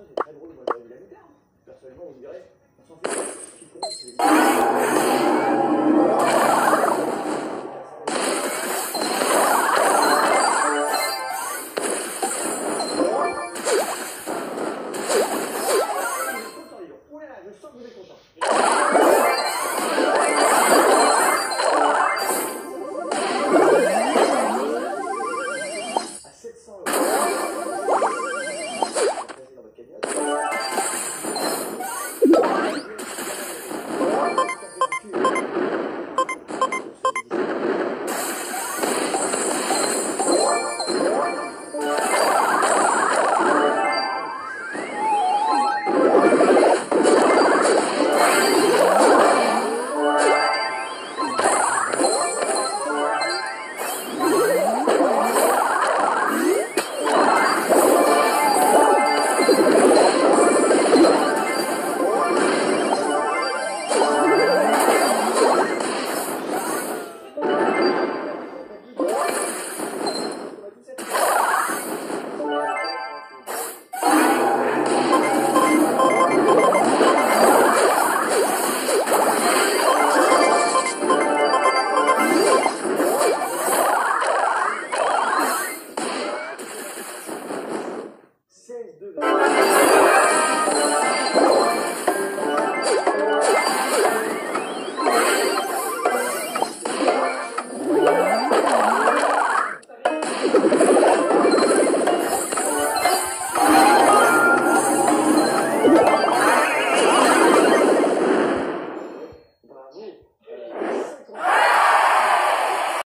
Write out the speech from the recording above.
ça c'est très drôle, moi j'aurais vu la médaille. Hein. Personnellement, on dirait, on s'en fout, qui compte, c'est Je sens que vous êtes content. do that.